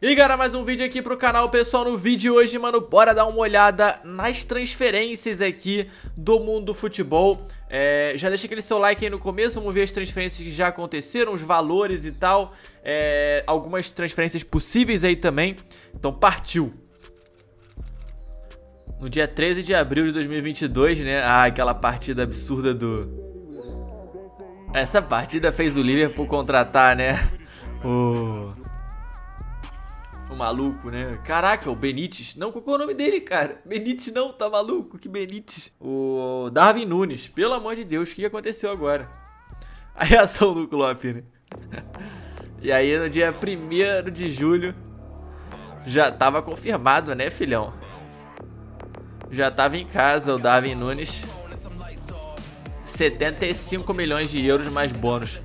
E galera, mais um vídeo aqui pro canal, pessoal, no vídeo de hoje, mano, bora dar uma olhada nas transferências aqui do mundo do futebol. É, Já deixa aquele seu like aí no começo, vamos ver as transferências que já aconteceram, os valores e tal. É, Algumas transferências possíveis aí também, então partiu. No dia 13 de abril de 2022, né, ah, aquela partida absurda do... Essa partida fez o Liverpool contratar, né, o... O maluco, né? Caraca, o Benítez. Não, qual é o nome dele, cara? Benítez não, tá maluco? Que Benítez? O Darwin Nunes. Pelo amor de Deus, o que aconteceu agora? A reação do Klopp, né? e aí, no dia 1 de julho, já tava confirmado, né, filhão? Já tava em casa o Darwin Nunes. 75 milhões de euros mais bônus.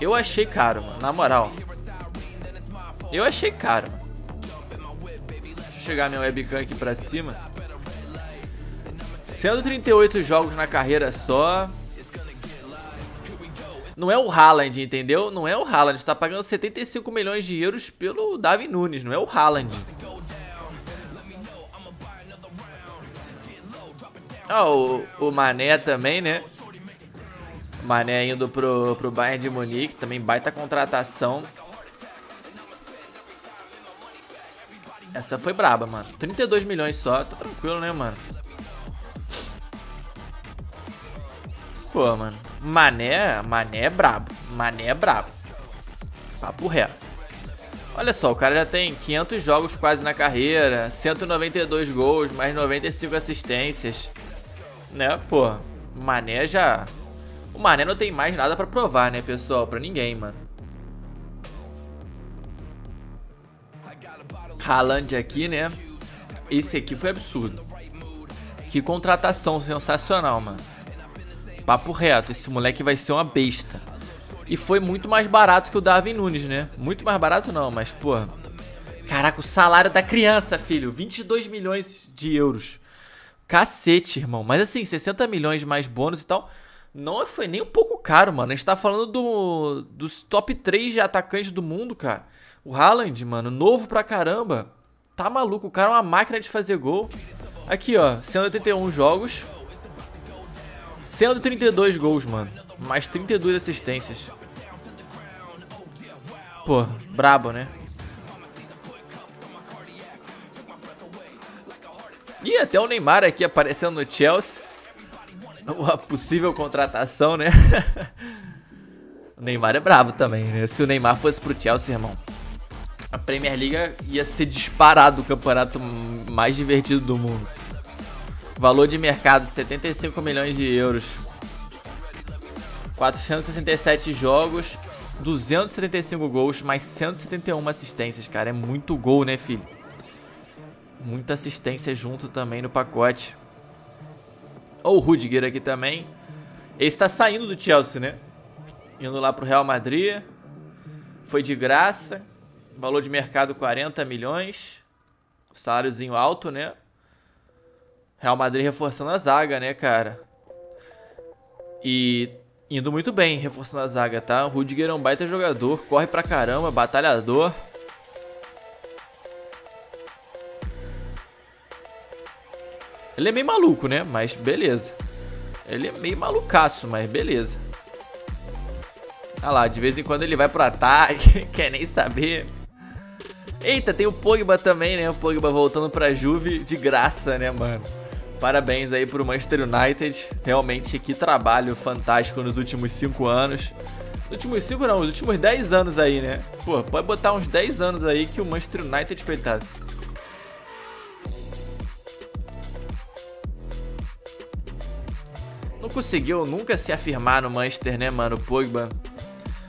Eu achei caro, mano, na moral. Eu achei caro, mano chegar minha webcam aqui pra cima. 138 jogos na carreira só. Não é o Haaland, entendeu? Não é o Haaland. Tá pagando 75 milhões de euros pelo Davi Nunes, não é o Haaland. Ah, o, o Mané também, né? Mané indo pro, pro Bayern de Munique, também baita contratação. Essa foi braba, mano. 32 milhões só, tá tranquilo, né, mano? Pô, mano. Mané, Mané é brabo. Mané é brabo. Papo reto. Olha só, o cara já tem 500 jogos quase na carreira, 192 gols, mais 95 assistências. Né, pô. Mané já... O Mané não tem mais nada pra provar, né, pessoal? Pra ninguém, mano. Haaland aqui, né? Esse aqui foi absurdo. Que contratação sensacional, mano. Papo reto, esse moleque vai ser uma besta. E foi muito mais barato que o Darwin Nunes, né? Muito mais barato não, mas, pô... Caraca, o salário da criança, filho. 22 milhões de euros. Cacete, irmão. Mas assim, 60 milhões mais bônus e tal... Não foi nem um pouco caro, mano. A gente tá falando do, dos top 3 de atacantes do mundo, cara. O Haaland, mano, novo pra caramba. Tá maluco, o cara é uma máquina de fazer gol. Aqui, ó, 181 jogos. 132 gols, mano. Mais 32 assistências. Pô, brabo, né? E até o Neymar aqui aparecendo no Chelsea. Uma possível contratação, né? o Neymar é brabo também, né? Se o Neymar fosse pro Chelsea, irmão a Premier League ia ser disparado o campeonato mais divertido do mundo. Valor de mercado 75 milhões de euros. 467 jogos, 275 gols, mais 171 assistências, cara. É muito gol, né, filho? Muita assistência junto também no pacote. Ou o Rudiger aqui também. Esse tá saindo do Chelsea, né? Indo lá pro Real Madrid. Foi de graça. Valor de mercado 40 milhões. Saláriozinho alto, né? Real Madrid reforçando a zaga, né, cara? E indo muito bem reforçando a zaga, tá? O Rudiger é um baita jogador, corre pra caramba, batalhador. Ele é meio maluco, né? Mas beleza. Ele é meio malucaço, mas beleza. Olha lá, de vez em quando ele vai pro ataque, quer nem saber. Eita, tem o Pogba também, né? O Pogba voltando pra Juve de graça, né, mano? Parabéns aí pro Manchester United. Realmente, que trabalho fantástico nos últimos 5 anos. Nos últimos 5 não, os últimos 10 anos aí, né? Pô, pode botar uns 10 anos aí que o Manchester United, coitado. Conseguiu nunca se afirmar no Manchester, né, mano? O Pogba.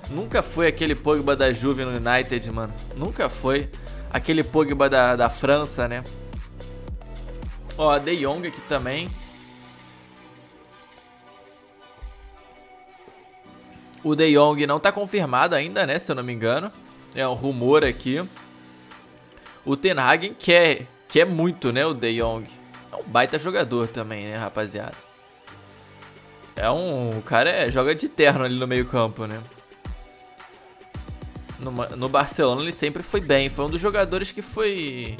Nunca foi aquele Pogba da Juve no United, mano. Nunca foi aquele Pogba da, da França, né? Ó, De Jong aqui também. O De Jong não tá confirmado ainda, né? Se eu não me engano. É um rumor aqui. O Ten Hag quer, quer muito, né? O De Jong. É um baita jogador também, né, rapaziada? É um... O cara é, joga de terno ali no meio campo, né? no, no Barcelona ele sempre foi bem. Foi um dos jogadores que foi.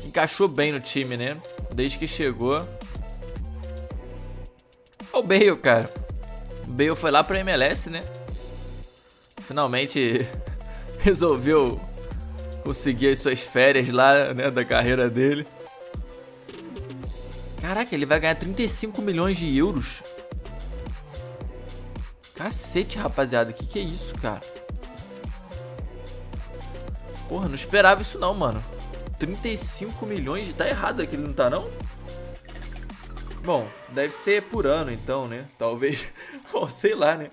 que encaixou bem no time, né? Desde que chegou. O Bale, cara. O Bale foi lá pra MLS, né? Finalmente resolveu conseguir as suas férias lá, né, da carreira dele. Caraca, ele vai ganhar 35 milhões de euros. Cacete, rapaziada. Que que é isso, cara? Porra, não esperava isso não, mano. 35 milhões. Tá errado aqui, não tá não? Bom, deve ser por ano então, né? Talvez. Bom, sei lá, né?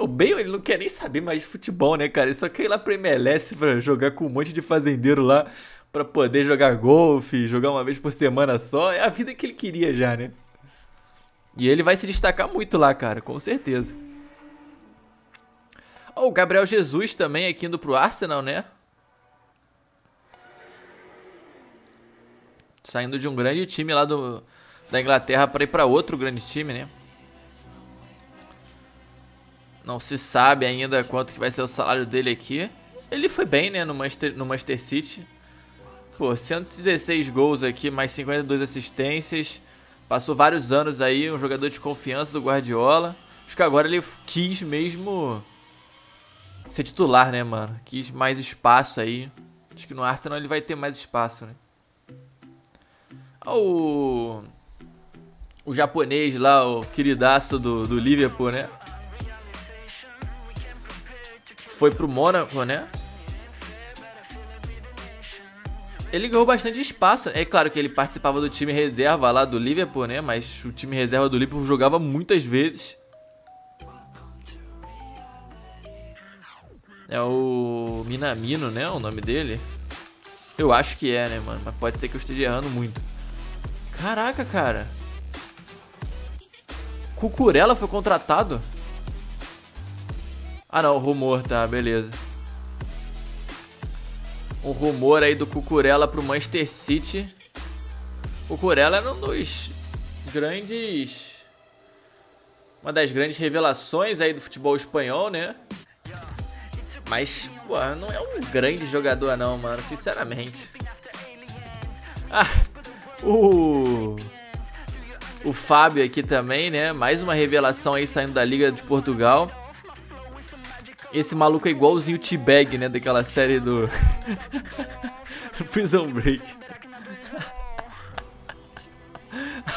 O Bale, ele não quer nem saber mais de futebol, né, cara? Ele só quer ir lá pra MLS pra jogar com um monte de fazendeiro lá pra poder jogar golfe, jogar uma vez por semana só. É a vida que ele queria já, né? E ele vai se destacar muito lá, cara, com certeza. Oh, o Gabriel Jesus também aqui indo pro Arsenal, né? Saindo de um grande time lá do, da Inglaterra para ir para outro grande time, né? Não se sabe ainda quanto que vai ser o salário dele aqui. Ele foi bem, né, no Manchester, no Manchester City. Pô, 116 gols aqui, mais 52 assistências. Passou vários anos aí, um jogador de confiança do Guardiola. Acho que agora ele quis mesmo ser titular, né, mano? Quis mais espaço aí. Acho que no Arsenal ele vai ter mais espaço, né? O... O japonês lá, o queridaço do, do Liverpool, né? foi pro Mônaco, né? Ele ganhou bastante espaço. É claro que ele participava do time reserva lá do Liverpool, né? Mas o time reserva do Liverpool jogava muitas vezes. É o Minamino, né? O nome dele. Eu acho que é, né, mano? Mas pode ser que eu esteja errando muito. Caraca, cara. Cucurella foi contratado? Ah não, rumor, tá, beleza. Um rumor aí do Cucurella pro Manchester City. Cucurella era um dos grandes... Uma das grandes revelações aí do futebol espanhol, né? Mas, pô, não é um grande jogador não, mano, sinceramente. Ah, o... O Fábio aqui também, né? Mais uma revelação aí saindo da Liga de Portugal. Esse maluco é igualzinho o T-Bag, né? Daquela série do. Prison Break.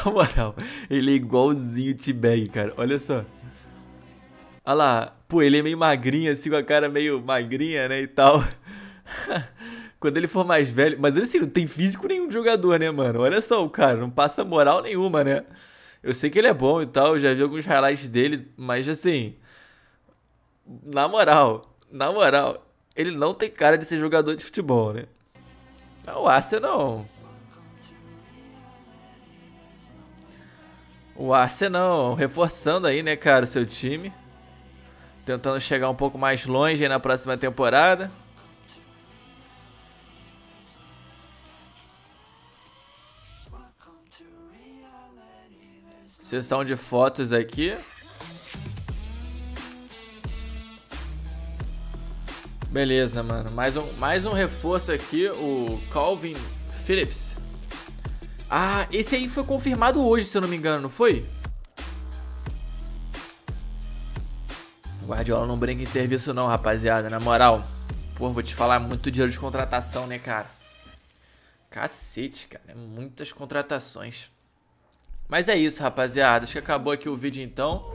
Na moral, ele é igualzinho o T-Bag, cara. Olha só. Olha lá. Pô, ele é meio magrinho, assim, com a cara meio magrinha, né? E tal. Quando ele for mais velho. Mas assim, não tem físico nenhum de jogador, né, mano? Olha só o cara, não passa moral nenhuma, né? Eu sei que ele é bom e tal, já vi alguns highlights dele, mas assim na moral, na moral, ele não tem cara de ser jogador de futebol, né? O Arsenal. O Arsenal reforçando aí, né, cara, o seu time. Tentando chegar um pouco mais longe na próxima temporada. Sessão de fotos aqui. Beleza, mano. Mais um, mais um reforço aqui, o Calvin Phillips. Ah, esse aí foi confirmado hoje, se eu não me engano, não foi? Guardiola não brinca em serviço não, rapaziada. Na moral, pô, vou te falar muito dinheiro de contratação, né, cara? Cacete, cara. É muitas contratações. Mas é isso, rapaziada. Acho que acabou aqui o vídeo, então.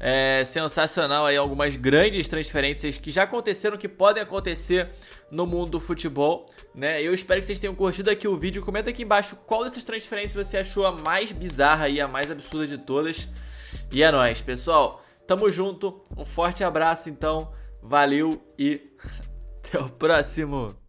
É sensacional aí algumas grandes transferências que já aconteceram, que podem acontecer no mundo do futebol, né? Eu espero que vocês tenham curtido aqui o vídeo. Comenta aqui embaixo qual dessas transferências você achou a mais bizarra e a mais absurda de todas. E é nóis, pessoal. Tamo junto. Um forte abraço, então. Valeu e até o próximo.